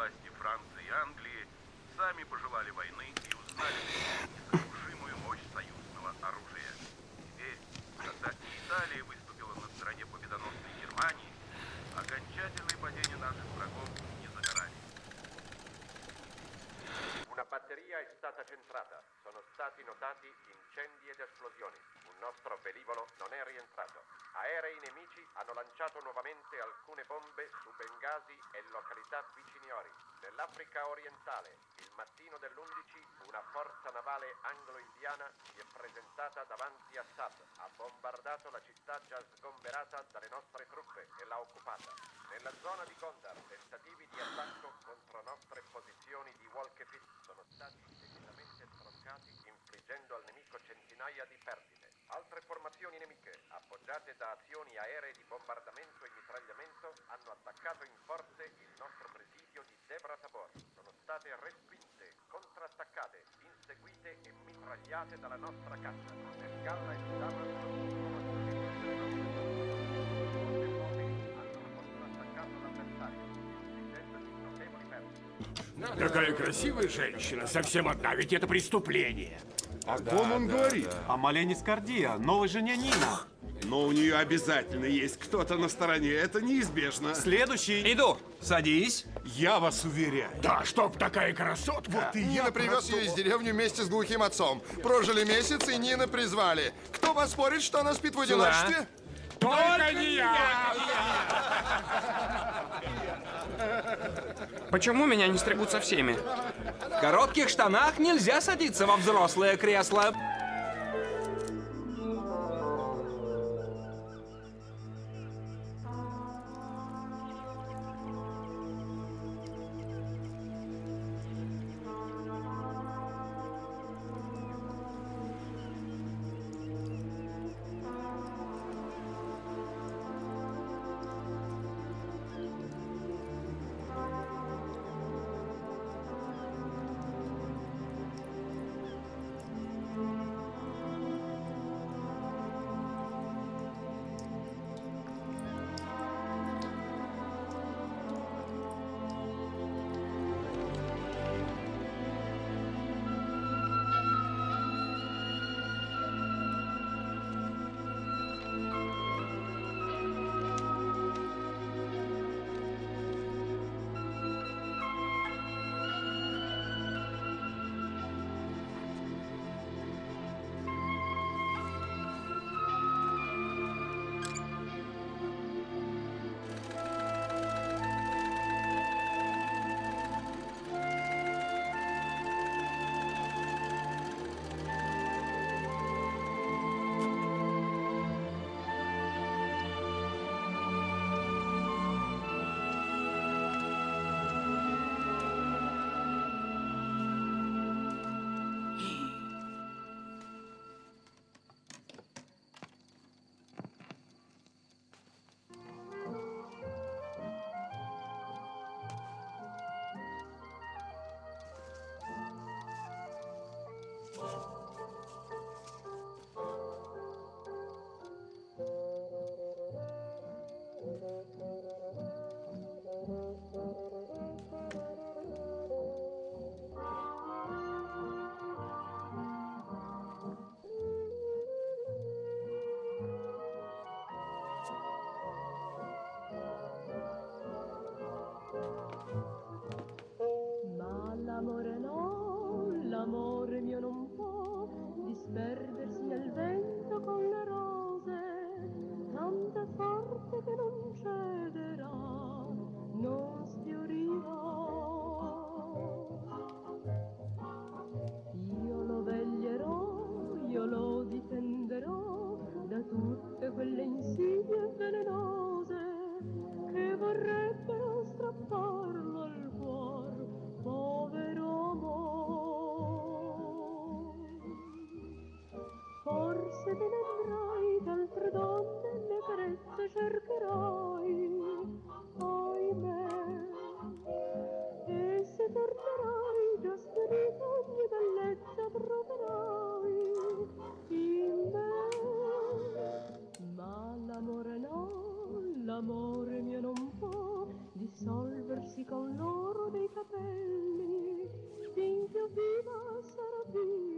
власти Франции и Англии сами пожелали войны и узнали несокрушимую мощь союзного оружия. Теперь, когда Италия notati incendi ed esplosioni. Un nostro velivolo non è rientrato. Aerei nemici hanno lanciato nuovamente alcune bombe su Bengasi e località viciniori. Nell'Africa orientale, il mattino dell'11, una forza navale anglo-indiana si è presentata davanti a Sad. Ha bombardato la città già sgomberata dalle nostre truppe e l'ha occupata. Nella zona di Gondar, tentativi di attacco contro nostre posizioni di Walkefit sono stati immediatamente stroncati, infliggendo al nemico centinaia di perdite. Altre formazioni nemiche, appoggiate da azioni aeree di bombardamento e mitragliamento, hanno attaccato in forze il nostro presidio di Debra Tabor. Sono state respinte, contrattaccate, inseguite e mitragliate dalla nostra caccia. Nel Galla e hanno Такая красивая женщина, совсем одна, ведь это преступление. О ком он говорит? О Малене Скордия, новой жене Нина. Но у нее обязательно есть кто-то на стороне. Это неизбежно. Следующий. Иду. Садись. Я вас уверяю. Да, чтоб такая красотка. Вот и я Нина привез про ее из деревни вместе с глухим отцом. Прожили месяц и Нина призвали. Кто поспорит, что она спит в одиночестве? Только не я! Почему меня не стригут со всеми? В коротких штанах нельзя садиться во взрослое кресло. Ma se te ne andrai d'altre donne le carezze cercherai. Ahimè e se tornerai già sperito ogni bellezza troverai. In me ma l'amore no l'amore mio non può dissolversi con l'oro dei capelli. Finché viva sarà viva